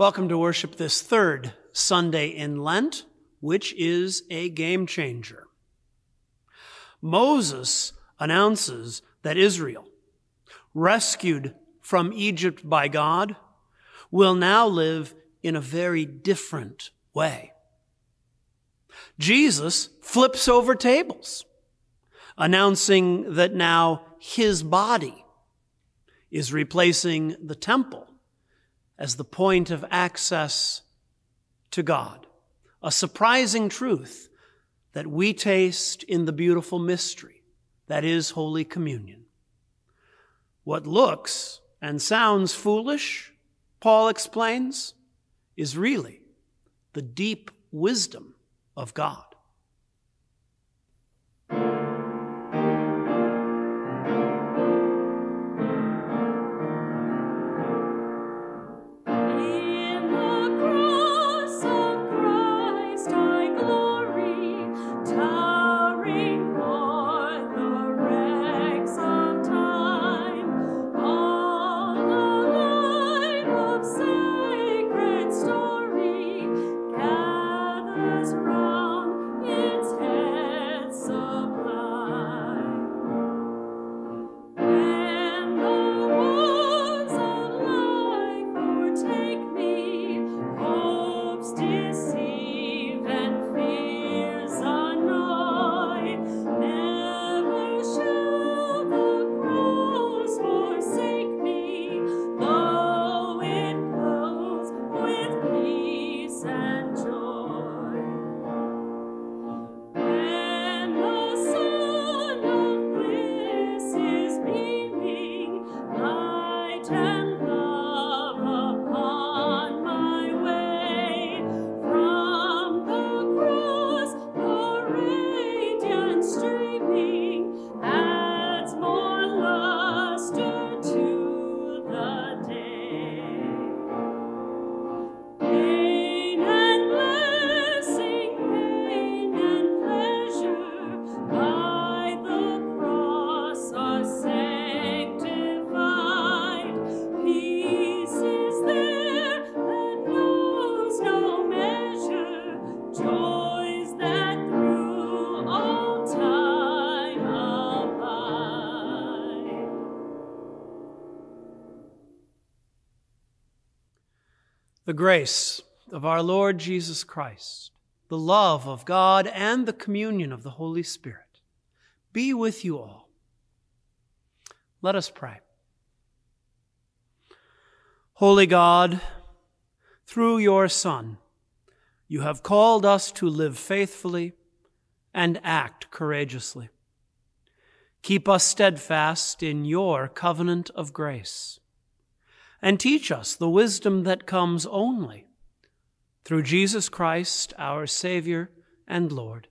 Welcome to worship this third Sunday in Lent, which is a game changer. Moses announces that Israel, rescued from Egypt by God, will now live in a very different way. Jesus flips over tables, announcing that now his body is replacing the temple as the point of access to God. A surprising truth that we taste in the beautiful mystery that is Holy Communion. What looks and sounds foolish, Paul explains, is really the deep wisdom of God. The grace of our Lord Jesus Christ, the love of God, and the communion of the Holy Spirit be with you all. Let us pray. Holy God, through your Son, you have called us to live faithfully and act courageously. Keep us steadfast in your covenant of grace and teach us the wisdom that comes only through Jesus Christ, our Savior and Lord,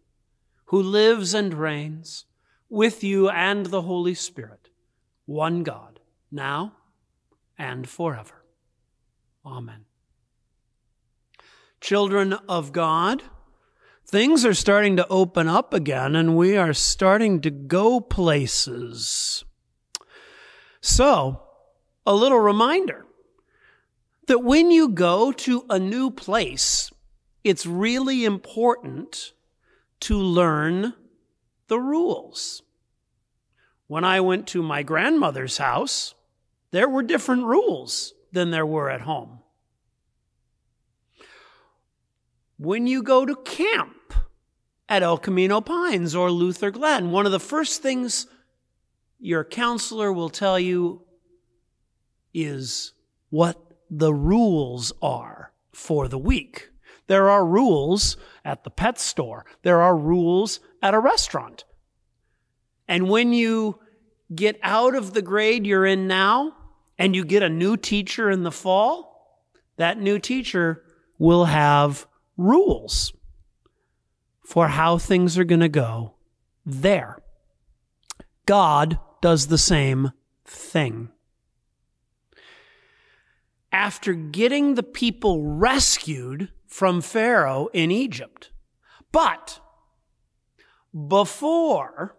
who lives and reigns with you and the Holy Spirit, one God, now and forever. Amen. Children of God, things are starting to open up again and we are starting to go places. So, a little reminder that when you go to a new place, it's really important to learn the rules. When I went to my grandmother's house, there were different rules than there were at home. When you go to camp at El Camino Pines or Luther Glen, one of the first things your counselor will tell you is what the rules are for the week. There are rules at the pet store. There are rules at a restaurant. And when you get out of the grade you're in now and you get a new teacher in the fall, that new teacher will have rules for how things are going to go there. God does the same thing after getting the people rescued from Pharaoh in Egypt. But before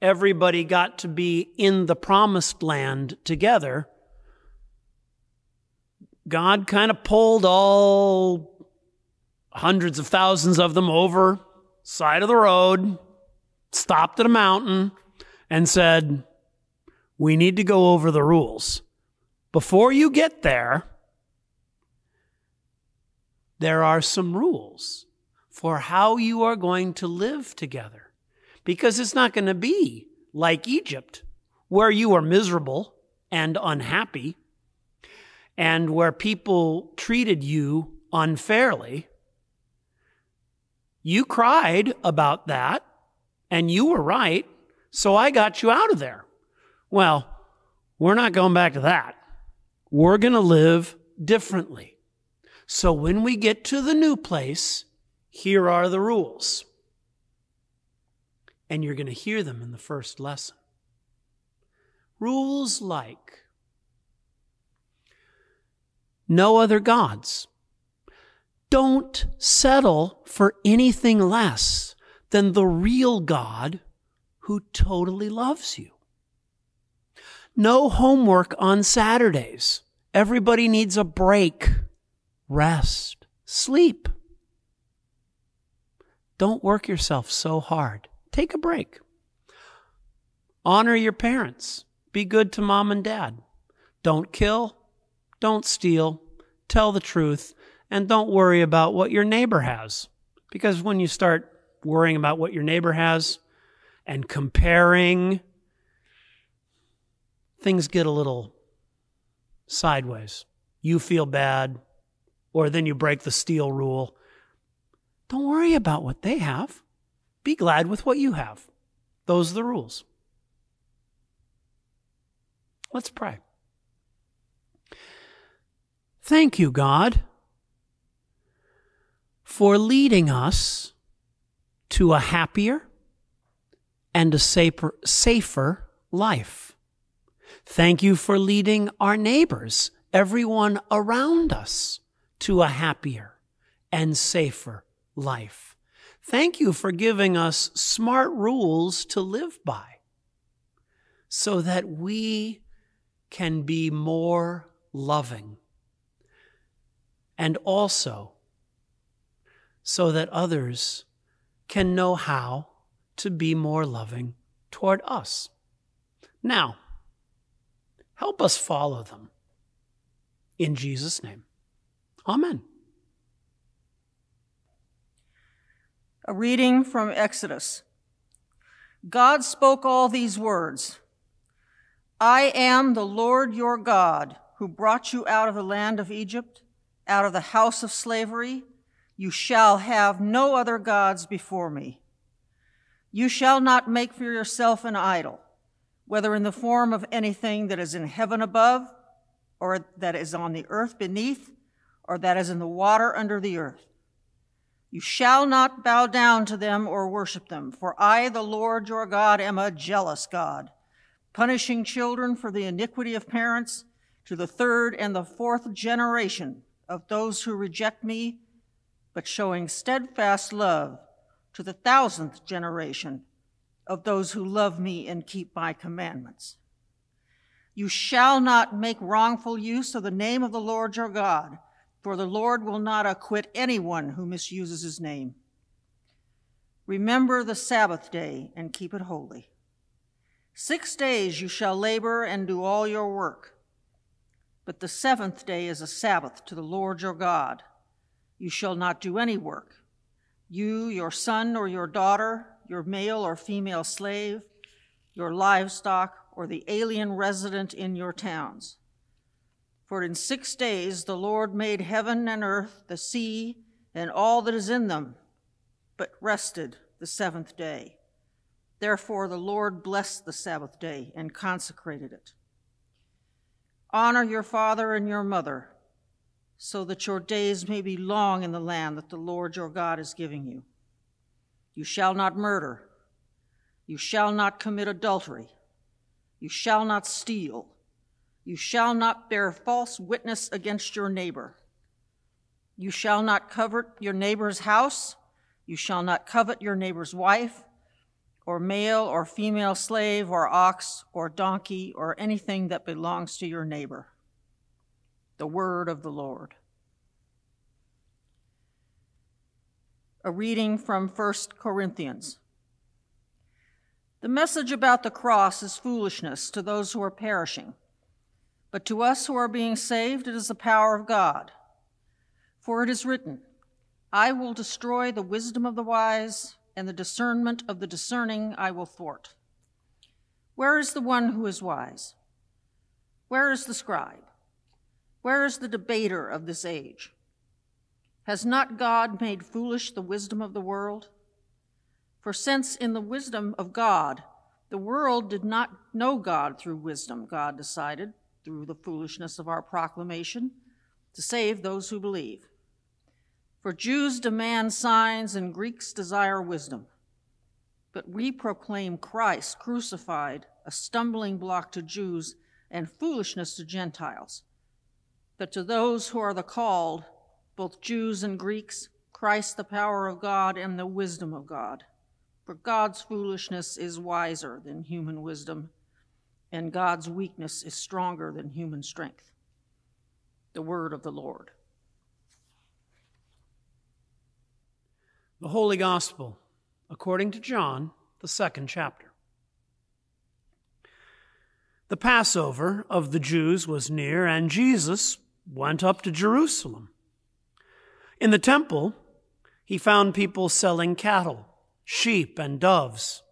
everybody got to be in the promised land together, God kind of pulled all hundreds of thousands of them over side of the road, stopped at a mountain, and said, We need to go over the rules. Before you get there, there are some rules for how you are going to live together. Because it's not going to be like Egypt, where you are miserable and unhappy, and where people treated you unfairly. You cried about that, and you were right, so I got you out of there. Well, we're not going back to that. We're going to live differently. So when we get to the new place, here are the rules. And you're going to hear them in the first lesson. Rules like no other gods. Don't settle for anything less than the real God who totally loves you. No homework on Saturdays. Everybody needs a break, rest, sleep. Don't work yourself so hard. Take a break. Honor your parents. Be good to mom and dad. Don't kill. Don't steal. Tell the truth. And don't worry about what your neighbor has. Because when you start worrying about what your neighbor has and comparing, things get a little sideways. You feel bad, or then you break the steal rule. Don't worry about what they have. Be glad with what you have. Those are the rules. Let's pray. Thank you, God, for leading us to a happier and a safer, safer life. Thank you for leading our neighbors, everyone around us, to a happier and safer life. Thank you for giving us smart rules to live by so that we can be more loving and also so that others can know how to be more loving toward us. Now, help us follow them. In Jesus' name, Amen. A reading from Exodus. God spoke all these words I am the Lord your God who brought you out of the land of Egypt, out of the house of slavery. You shall have no other gods before me. You shall not make for yourself an idol, whether in the form of anything that is in heaven above, or that is on the earth beneath, or that is in the water under the earth. You shall not bow down to them or worship them, for I, the Lord your God, am a jealous God, punishing children for the iniquity of parents to the third and the fourth generation of those who reject me, but showing steadfast love to the thousandth generation of those who love me and keep my commandments. You shall not make wrongful use of the name of the Lord your God for the Lord will not acquit anyone who misuses his name. Remember the Sabbath day and keep it holy. Six days you shall labor and do all your work, but the seventh day is a Sabbath to the Lord your God. You shall not do any work. You, your son or your daughter, your male or female slave, your livestock, or the alien resident in your towns for in six days the Lord made heaven and earth, the sea, and all that is in them, but rested the seventh day. Therefore the Lord blessed the Sabbath day and consecrated it. Honor your father and your mother, so that your days may be long in the land that the Lord your God is giving you. You shall not murder. You shall not commit adultery. You shall not steal. You shall not bear false witness against your neighbor. You shall not covet your neighbor's house. You shall not covet your neighbor's wife, or male or female slave, or ox, or donkey, or anything that belongs to your neighbor. The word of the Lord. A reading from 1 Corinthians. The message about the cross is foolishness to those who are perishing, but to us who are being saved, it is the power of God. For it is written, I will destroy the wisdom of the wise, and the discernment of the discerning I will thwart. Where is the one who is wise? Where is the scribe? Where is the debater of this age? Has not God made foolish the wisdom of the world? For since in the wisdom of God, the world did not know God through wisdom, God decided, through the foolishness of our proclamation, to save those who believe. For Jews demand signs and Greeks desire wisdom. But we proclaim Christ crucified, a stumbling block to Jews and foolishness to Gentiles. But to those who are the called, both Jews and Greeks, Christ the power of God and the wisdom of God. For God's foolishness is wiser than human wisdom, and God's weakness is stronger than human strength. The word of the Lord. The Holy Gospel, according to John, the second chapter. The Passover of the Jews was near, and Jesus went up to Jerusalem. In the temple, he found people selling cattle sheep, and doves,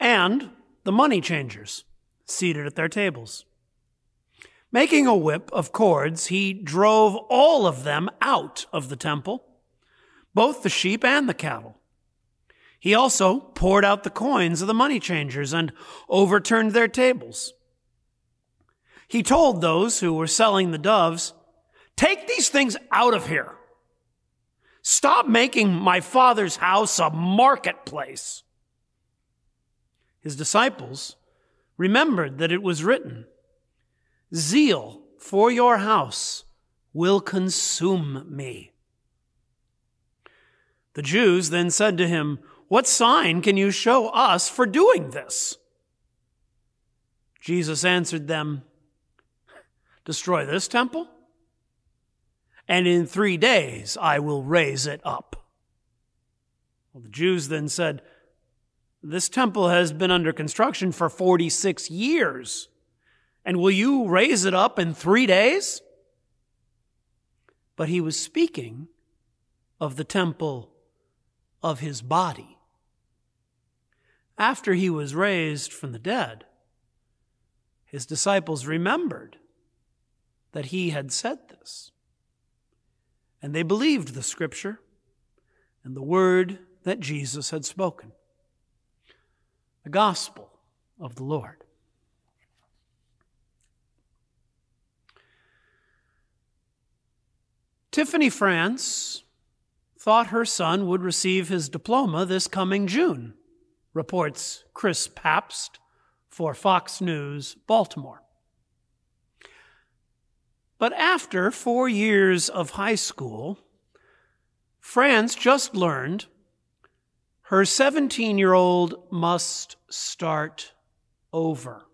and the money changers seated at their tables. Making a whip of cords, he drove all of them out of the temple, both the sheep and the cattle. He also poured out the coins of the money changers and overturned their tables. He told those who were selling the doves, Take these things out of here. Stop making my father's house a marketplace. His disciples remembered that it was written, Zeal for your house will consume me. The Jews then said to him, What sign can you show us for doing this? Jesus answered them, Destroy this temple? And in three days I will raise it up. Well, the Jews then said, This temple has been under construction for 46 years, and will you raise it up in three days? But he was speaking of the temple of his body. After he was raised from the dead, his disciples remembered that he had said this. And they believed the scripture and the word that Jesus had spoken. The gospel of the Lord. Tiffany France thought her son would receive his diploma this coming June, reports Chris Papst for Fox News, Baltimore. But after four years of high school, France just learned her 17 year old must start over.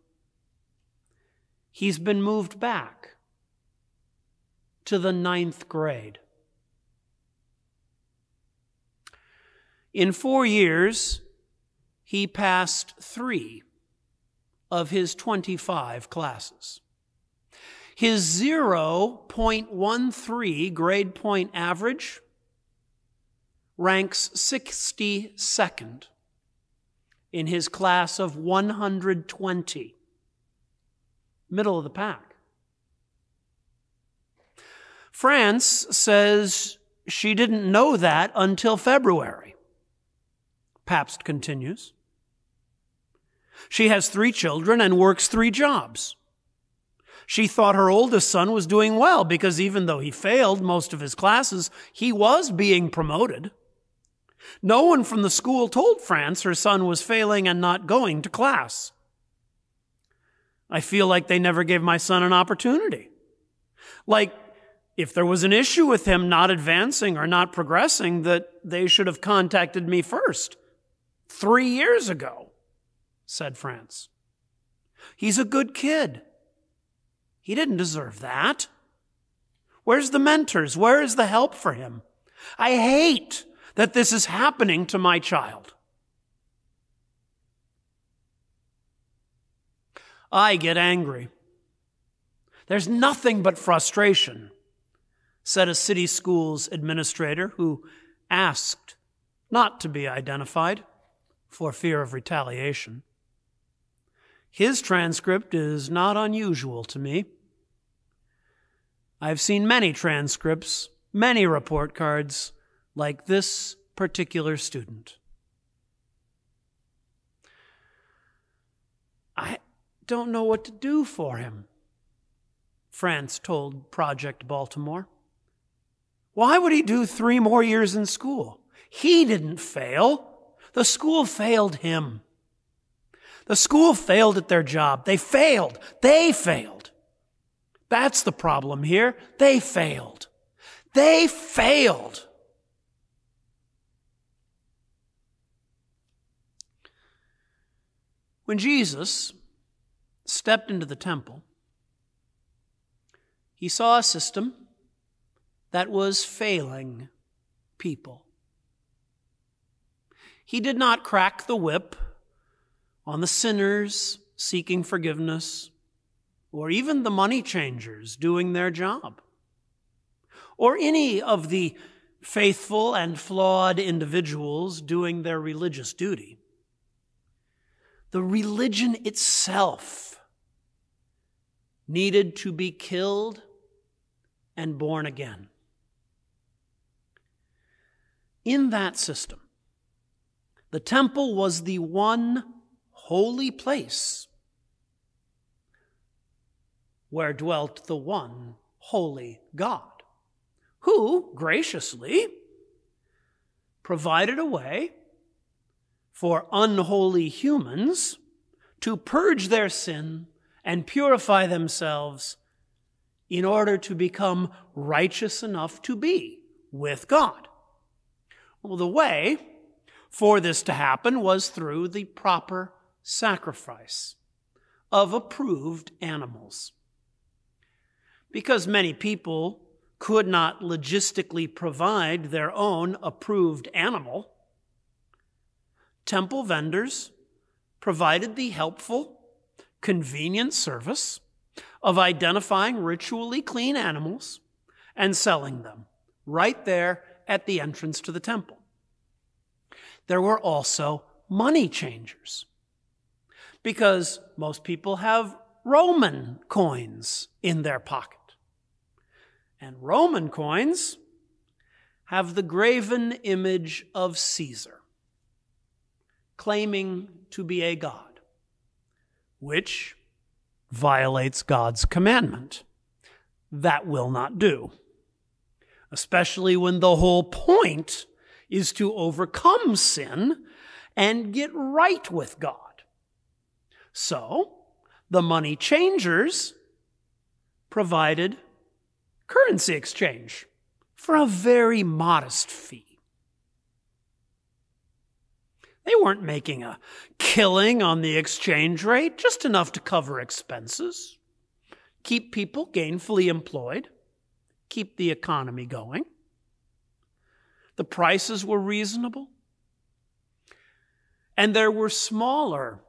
He's been moved back to the ninth grade. In four years, he passed three of his 25 classes. His 0.13 grade point average ranks 62nd in his class of 120, middle of the pack. France says she didn't know that until February. Papst continues. She has three children and works three jobs. She thought her oldest son was doing well because even though he failed most of his classes, he was being promoted. No one from the school told France her son was failing and not going to class. I feel like they never gave my son an opportunity. Like, if there was an issue with him not advancing or not progressing, that they should have contacted me first. Three years ago, said France. He's a good kid. He didn't deserve that. Where's the mentors? Where is the help for him? I hate that this is happening to my child. I get angry. There's nothing but frustration, said a city school's administrator who asked not to be identified for fear of retaliation. His transcript is not unusual to me. I've seen many transcripts, many report cards like this particular student. I don't know what to do for him, France told Project Baltimore. Why would he do three more years in school? He didn't fail. The school failed him. The school failed at their job. They failed. They failed. That's the problem here. They failed. They failed. When Jesus stepped into the temple, he saw a system that was failing people. He did not crack the whip on the sinners seeking forgiveness, or even the money changers doing their job, or any of the faithful and flawed individuals doing their religious duty. The religion itself needed to be killed and born again. In that system, the temple was the one holy place where dwelt the one holy God, who graciously provided a way for unholy humans to purge their sin and purify themselves in order to become righteous enough to be with God. Well, the way for this to happen was through the proper sacrifice of approved animals. Because many people could not logistically provide their own approved animal, temple vendors provided the helpful, convenient service of identifying ritually clean animals and selling them right there at the entrance to the temple. There were also money changers because most people have Roman coins in their pocket. And Roman coins have the graven image of Caesar, claiming to be a god, which violates God's commandment. That will not do, especially when the whole point is to overcome sin and get right with God. So, the money changers provided currency exchange for a very modest fee. They weren't making a killing on the exchange rate, just enough to cover expenses, keep people gainfully employed, keep the economy going. The prices were reasonable. And there were smaller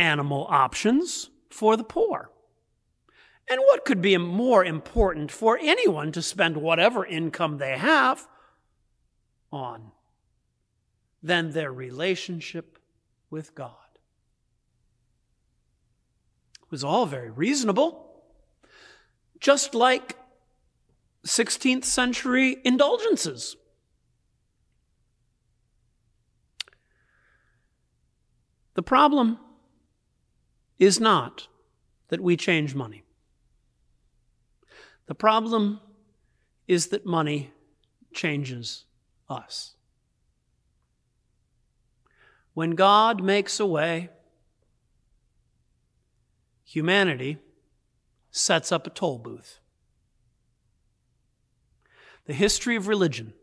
animal options for the poor. And what could be more important for anyone to spend whatever income they have on than their relationship with God? It was all very reasonable, just like 16th century indulgences. The problem is not that we change money. The problem is that money changes us. When God makes a way, humanity sets up a toll booth. The history of religion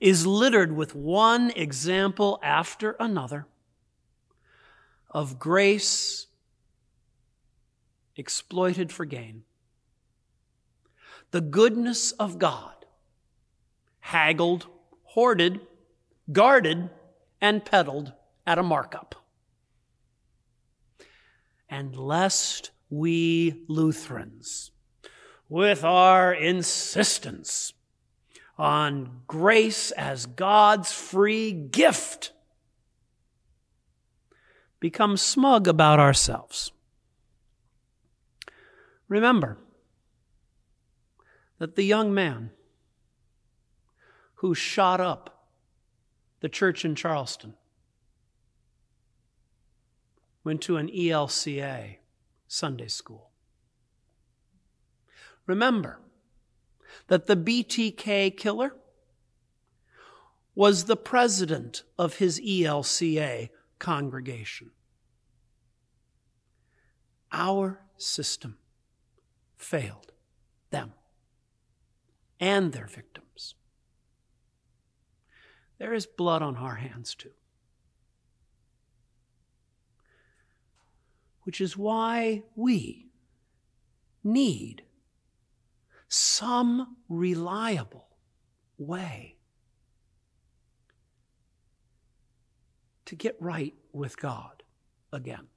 is littered with one example after another of grace exploited for gain. the goodness of God, haggled, hoarded, guarded, and peddled at a markup. And lest we Lutherans, with our insistence on grace as God's free gift, become smug about ourselves. Remember that the young man who shot up the church in Charleston went to an ELCA Sunday school. Remember that the BTK killer was the president of his ELCA congregation. Our system failed them and their victims. There is blood on our hands too. Which is why we need some reliable way to get right with God again.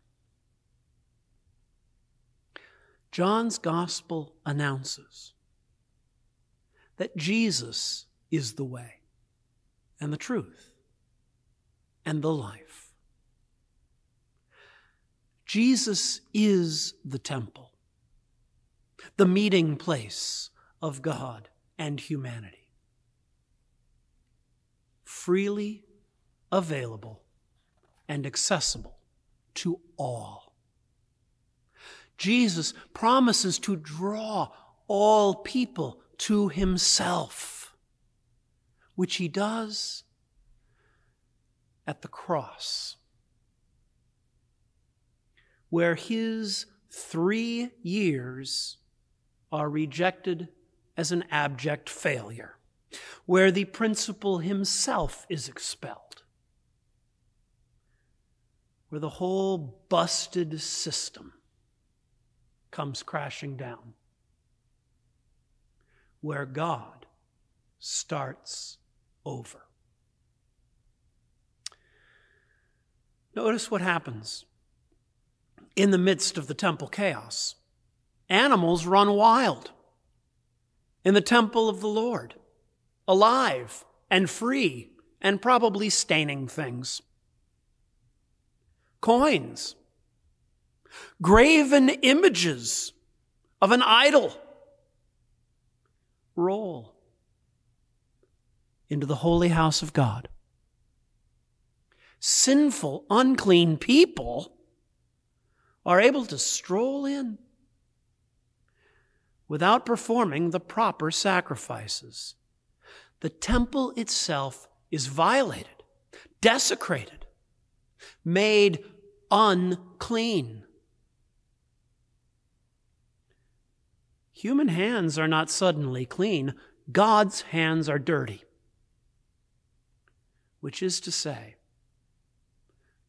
John's gospel announces that Jesus is the way and the truth and the life. Jesus is the temple, the meeting place of God and humanity, freely available and accessible to all. Jesus promises to draw all people to himself, which he does at the cross, where his three years are rejected as an abject failure, where the principal himself is expelled, where the whole busted system comes crashing down where God starts over. Notice what happens in the midst of the temple chaos. Animals run wild in the temple of the Lord, alive and free and probably staining things. Coins, graven images of an idol roll into the holy house of God. Sinful, unclean people are able to stroll in without performing the proper sacrifices. The temple itself is violated, desecrated, made unclean. Human hands are not suddenly clean, God's hands are dirty. Which is to say,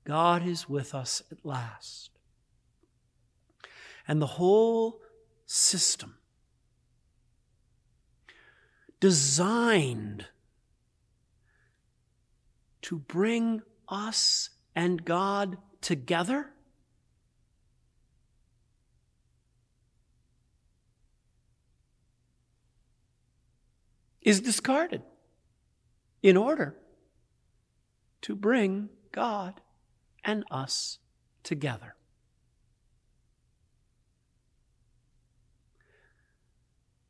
God is with us at last. And the whole system designed to bring us and God together is discarded in order to bring God and us together.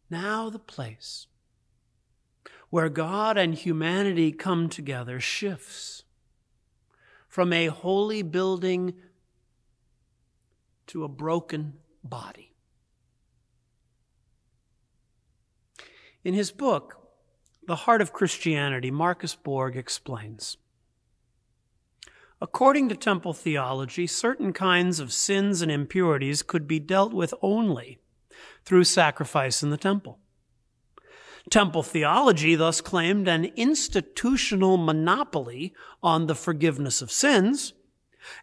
Now, the place where God and humanity come together shifts from a holy building to a broken body. In his book, the Heart of Christianity, Marcus Borg explains. According to temple theology, certain kinds of sins and impurities could be dealt with only through sacrifice in the temple. Temple theology thus claimed an institutional monopoly on the forgiveness of sins,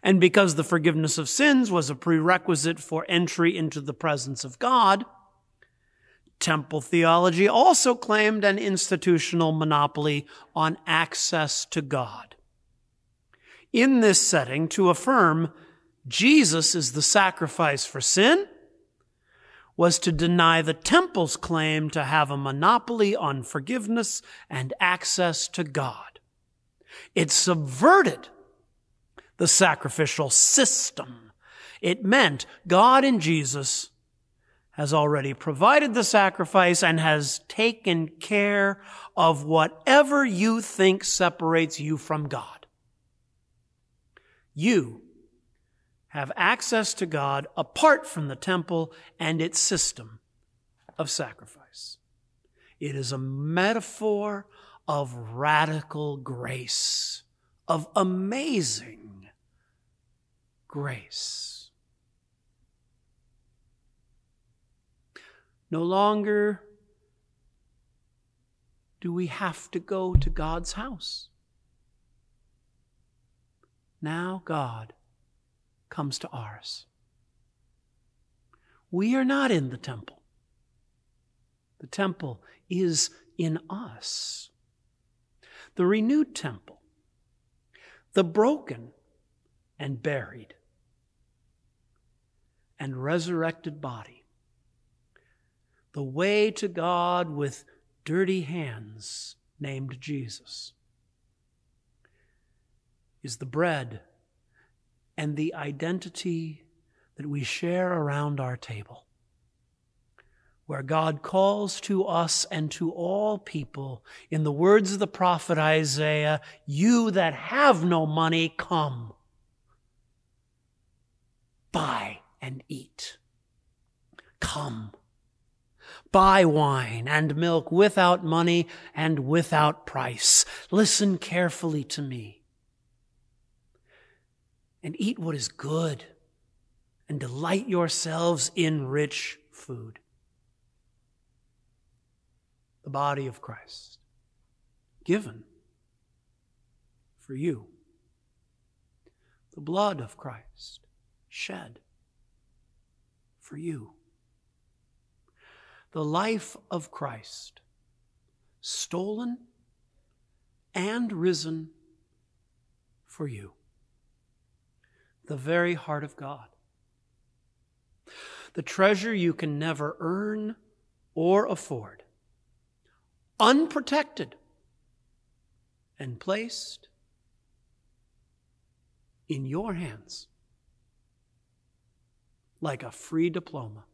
and because the forgiveness of sins was a prerequisite for entry into the presence of God, Temple theology also claimed an institutional monopoly on access to God. In this setting, to affirm Jesus is the sacrifice for sin was to deny the temple's claim to have a monopoly on forgiveness and access to God. It subverted the sacrificial system. It meant God in Jesus has already provided the sacrifice and has taken care of whatever you think separates you from God. You have access to God apart from the temple and its system of sacrifice. It is a metaphor of radical grace, of amazing grace. No longer do we have to go to God's house. Now God comes to ours. We are not in the temple. The temple is in us. The renewed temple, the broken and buried and resurrected body, the way to God with dirty hands named Jesus, is the bread and the identity that we share around our table, where God calls to us and to all people, in the words of the prophet Isaiah, You that have no money, come, buy and eat. Come. Buy wine and milk without money and without price. Listen carefully to me and eat what is good, and delight yourselves in rich food. The body of Christ, given for you. The blood of Christ, shed for you. The life of Christ, stolen and risen for you the very heart of God. The treasure you can never earn or afford, unprotected and placed in your hands like a free diploma.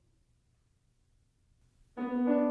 Let's play.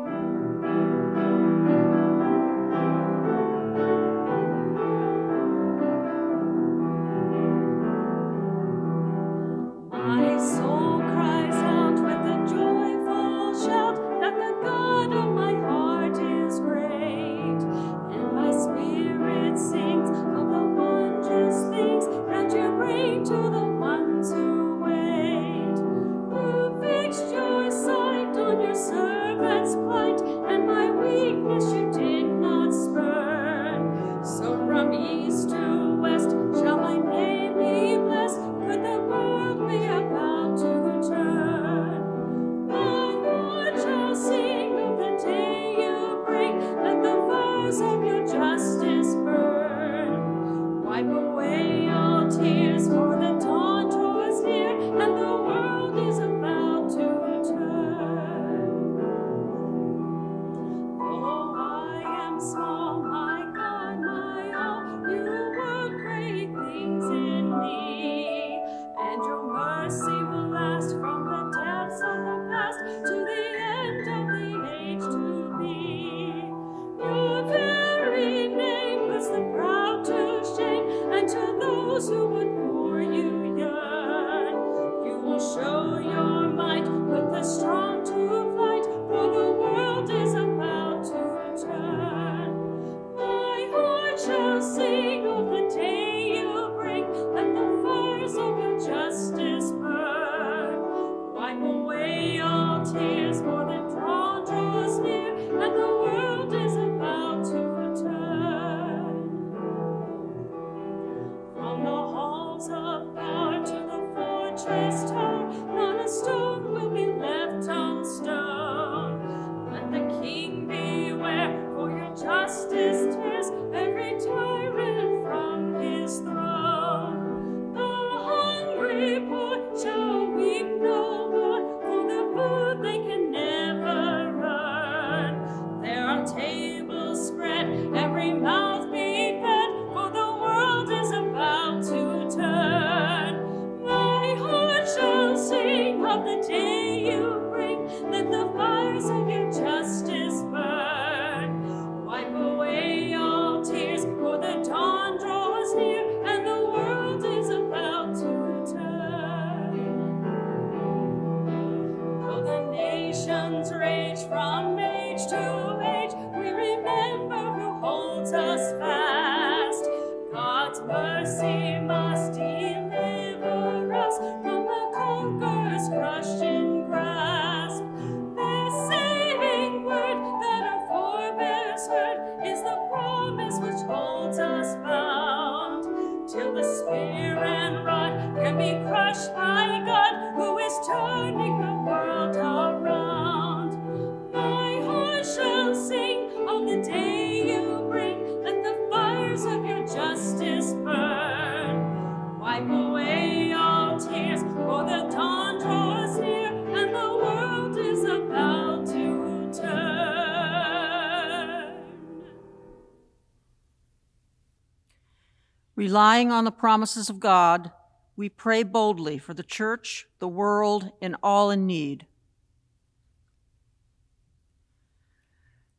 Relying on the promises of God, we pray boldly for the church, the world, and all in need.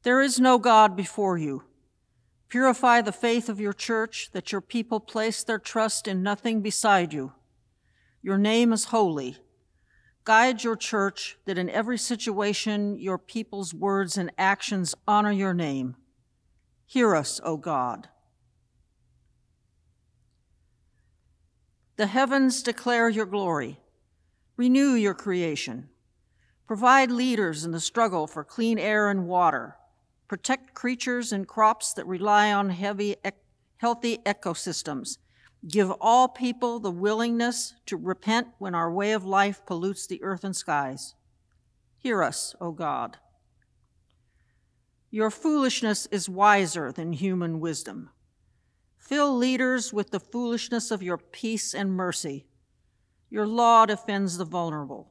There is no God before you. Purify the faith of your church, that your people place their trust in nothing beside you. Your name is holy. Guide your church that in every situation your people's words and actions honor your name. Hear us, O God. The heavens declare your glory. Renew your creation. Provide leaders in the struggle for clean air and water. Protect creatures and crops that rely on heavy, healthy ecosystems. Give all people the willingness to repent when our way of life pollutes the earth and skies. Hear us, O God. Your foolishness is wiser than human wisdom. Fill leaders with the foolishness of your peace and mercy. Your law defends the vulnerable.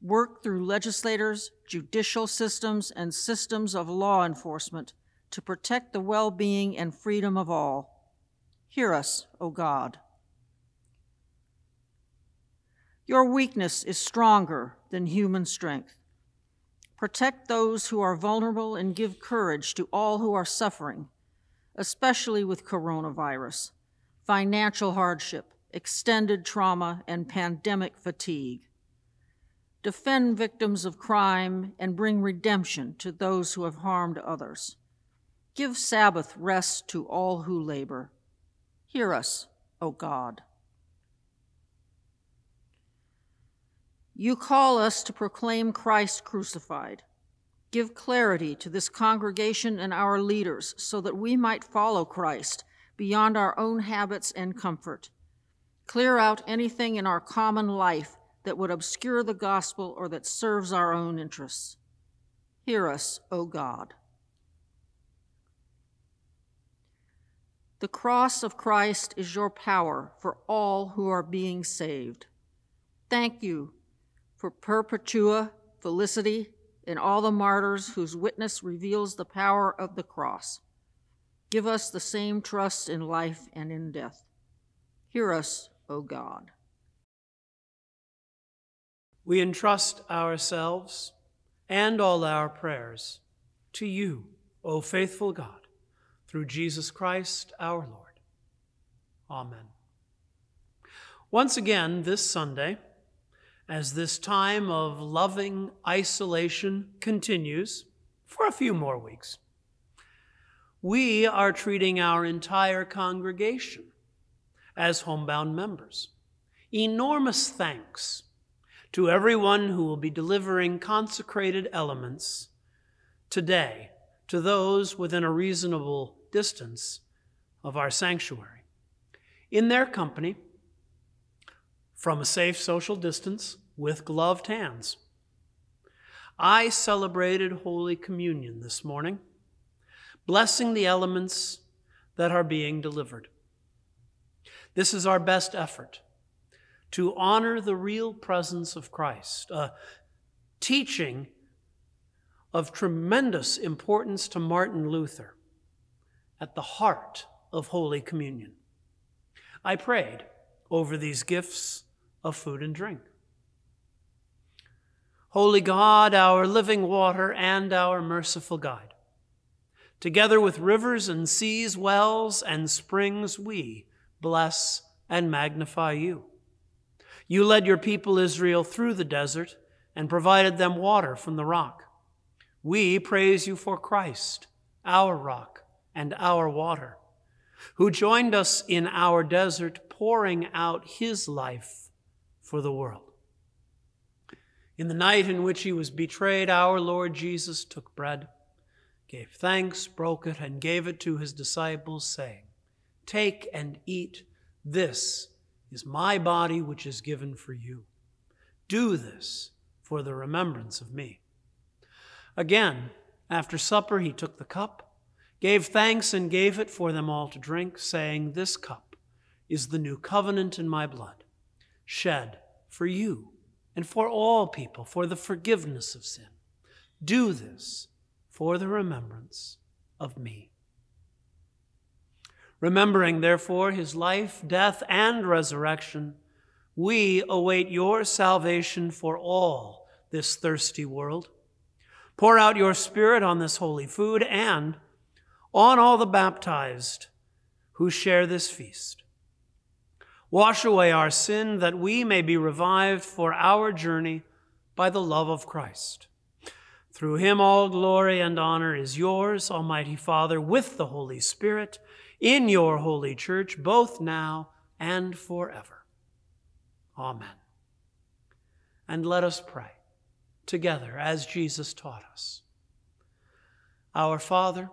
Work through legislators, judicial systems, and systems of law enforcement to protect the well being and freedom of all. Hear us, O God. Your weakness is stronger than human strength. Protect those who are vulnerable and give courage to all who are suffering especially with coronavirus, financial hardship, extended trauma, and pandemic fatigue. Defend victims of crime and bring redemption to those who have harmed others. Give Sabbath rest to all who labor. Hear us, O God. You call us to proclaim Christ crucified. Give clarity to this congregation and our leaders so that we might follow Christ beyond our own habits and comfort. Clear out anything in our common life that would obscure the gospel or that serves our own interests. Hear us, O God. The cross of Christ is your power for all who are being saved. Thank you for Perpetua, Felicity, and all the martyrs whose witness reveals the power of the cross. Give us the same trust in life and in death. Hear us, O God. We entrust ourselves and all our prayers to you, O faithful God, through Jesus Christ our Lord. Amen. Once again, this Sunday, as this time of loving isolation continues for a few more weeks. We are treating our entire congregation as homebound members. Enormous thanks to everyone who will be delivering consecrated elements today to those within a reasonable distance of our sanctuary. In their company, from a safe social distance with gloved hands. I celebrated Holy Communion this morning, blessing the elements that are being delivered. This is our best effort to honor the real presence of Christ, a teaching of tremendous importance to Martin Luther at the heart of Holy Communion. I prayed over these gifts of food and drink. Holy God, our living water and our merciful guide, together with rivers and seas, wells and springs, we bless and magnify you. You led your people Israel through the desert and provided them water from the rock. We praise you for Christ, our rock and our water, who joined us in our desert, pouring out his life for the world. In the night in which he was betrayed, our Lord Jesus took bread, gave thanks, broke it, and gave it to his disciples, saying, Take and eat. This is my body, which is given for you. Do this for the remembrance of me. Again, after supper, he took the cup, gave thanks, and gave it for them all to drink, saying, This cup is the new covenant in my blood, shed for you and for all people for the forgiveness of sin. Do this for the remembrance of me. Remembering, therefore, his life, death, and resurrection, we await your salvation for all this thirsty world. Pour out your Spirit on this holy food and on all the baptized who share this feast. Wash away our sin that we may be revived for our journey by the love of Christ. Through him, all glory and honor is yours, Almighty Father, with the Holy Spirit in your holy church, both now and forever. Amen. And let us pray together as Jesus taught us. Our Father,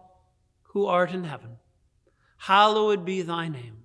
who art in heaven, hallowed be thy name.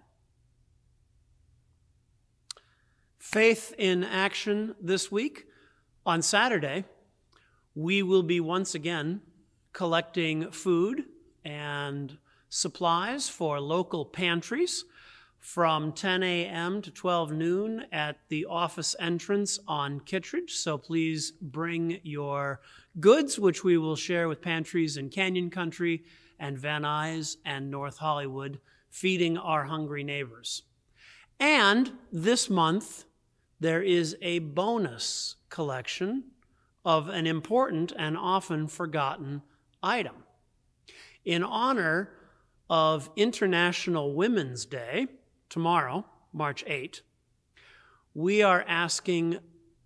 Faith in action this week. On Saturday, we will be once again collecting food and supplies for local pantries from 10 a.m. to 12 noon at the office entrance on Kittridge. So please bring your goods, which we will share with pantries in Canyon Country and Van Nuys and North Hollywood, feeding our hungry neighbors. And this month, there is a bonus collection of an important and often forgotten item. In honor of International Women's Day, tomorrow, March 8, we are asking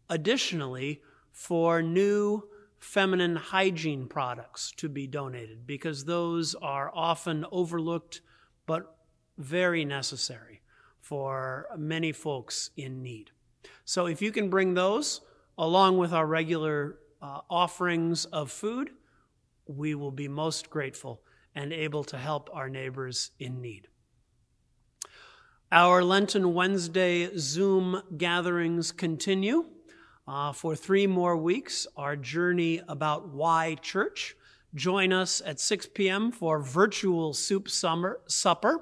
additionally for new feminine hygiene products to be donated because those are often overlooked but very necessary for many folks in need. So if you can bring those along with our regular uh, offerings of food, we will be most grateful and able to help our neighbors in need. Our Lenten Wednesday Zoom gatherings continue uh, for three more weeks. Our journey about why church. Join us at 6 p.m. for virtual soup summer, supper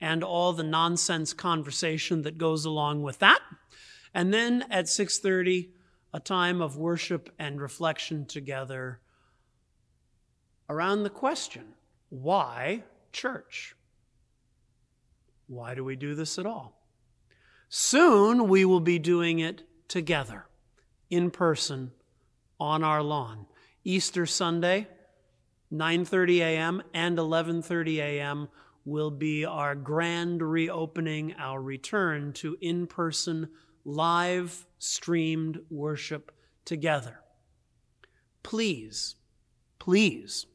and all the nonsense conversation that goes along with that. And then at 6:30, a time of worship and reflection together around the question why church? Why do we do this at all? Soon we will be doing it together, in person, on our lawn. Easter Sunday, 9:30 a.m. and 11:30 a.m. will be our grand reopening, our return to in-person live streamed worship together. Please, please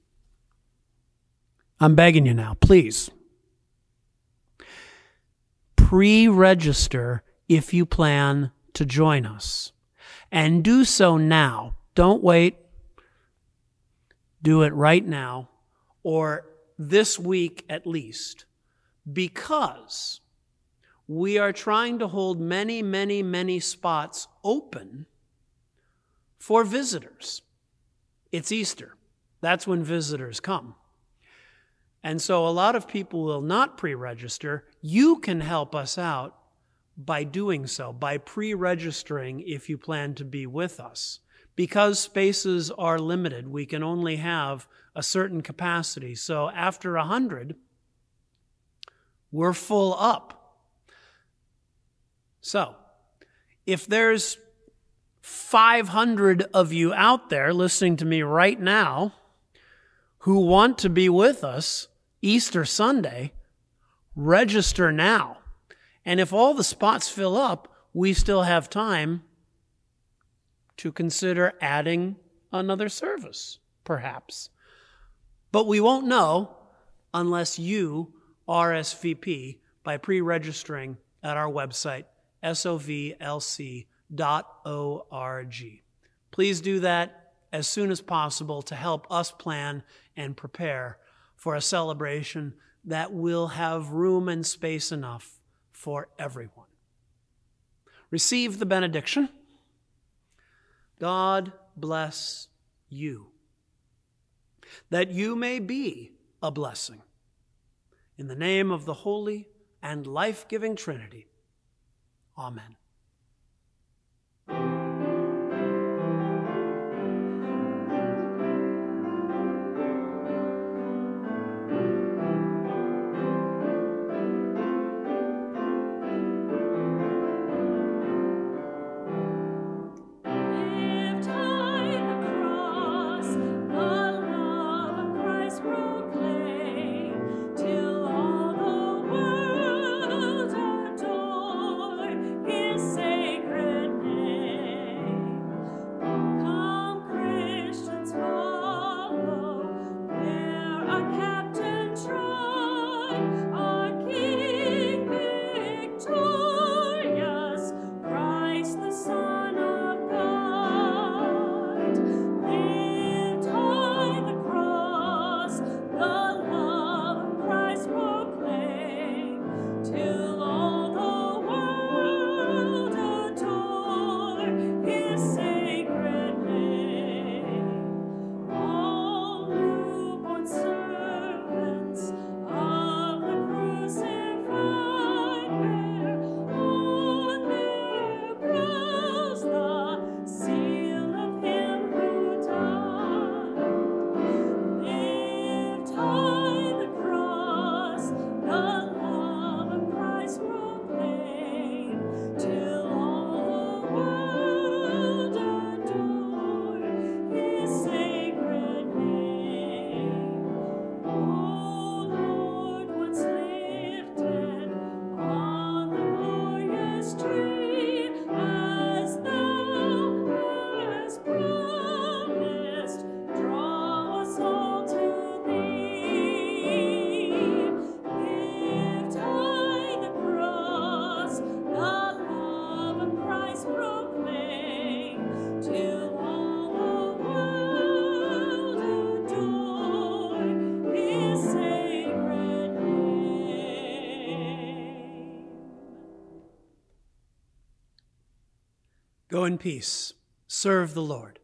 I'm begging you now, please. pre register if you plan to join us. And do so now. Don't wait. Do it right now or this week at least because we are trying to hold many, many, many spots open for visitors. It's Easter. That's when visitors come. And so a lot of people will not pre register. You can help us out by doing so, by pre registering if you plan to be with us. Because spaces are limited, we can only have a certain capacity. So after 100, we're full up. So if there's 500 of you out there listening to me right now who want to be with us Easter Sunday, register now. And if all the spots fill up, we still have time to consider adding another service, perhaps. But we won't know unless you RSVP by pre registering at our website, sovlc.org. Please do that as soon as possible to help us plan and prepare for a celebration that will have room and space enough for everyone. Receive the benediction. God bless you, that you may be a blessing. In the name of the Holy and life giving Trinity. Amen. In peace. Serve the Lord.